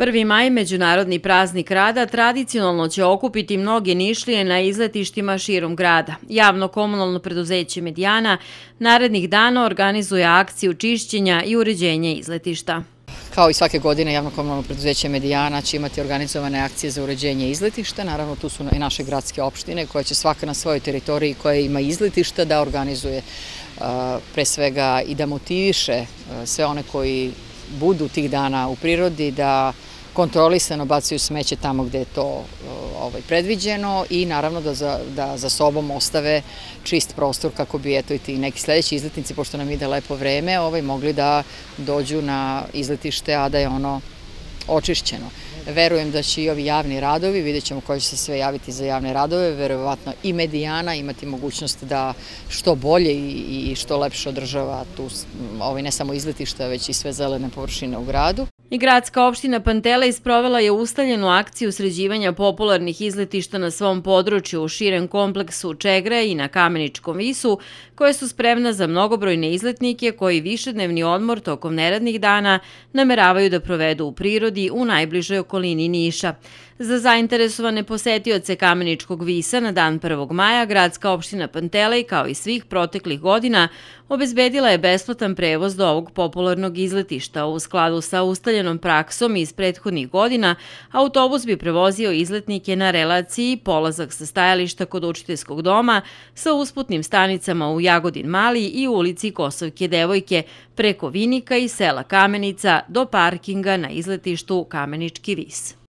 1. maj, Međunarodni praznik rada, tradicionalno će okupiti mnoge nišlije na izletištima širom grada. Javno komunalno preduzeće Medijana narednih dana organizuje akciju čišćenja i uređenja izletišta. Kao i svake godine, javno komunalno preduzeće Medijana će imati organizovane akcije za uređenje izletišta. Naravno, tu su i naše gradske opštine koja će svaka na svojoj teritoriji koja ima izletišta da organizuje pre svega i da motiviše sve one koji budu tih dana u prirodi, da kontrolisano bacaju smeće tamo gde je to ovaj, predviđeno i naravno da za, da za sobom ostave čist prostor kako bi eto i ti neki sledeći izletnici, pošto nam ide lepo vreme, ovaj, mogli da dođu na izletište, a da je ono očišćeno. Verujem da će i ovi javni radovi, vidjet ćemo koji će se sve javiti za javne radove, verovatno i medijana imati mogućnost da što bolje i što lepše održava tu, ovaj, ne samo izletišta, već i sve zelene površine u gradu. I gradska opština Pantela isprovela je ustaljenu akciju sređivanja popularnih izletišta na svom području u širem kompleksu Čegre i na Kameničkom visu, koje su spremna za mnogobrojne izletnike koji višednevni odmor tokom neradnih dana nameravaju da provedu u prirodi u najbližoj okolini Niša. Za zainteresovane posetioce Kameničkog visa na dan 1. maja gradska opština Pantelej kao i svih proteklih godina obezbedila je besplatan prevoz do ovog popularnog izletišta. U skladu sa ustaljenom praksom iz prethodnih godina, autobus bi prevozio izletnike na relaciji polazak sa stajališta kod učiteljskog doma sa usputnim stanicama u Jagodin Mali i ulici Kosovke Devojke preko Vinika i sela Kamenica do parkinga na izletištu Kamenički vis.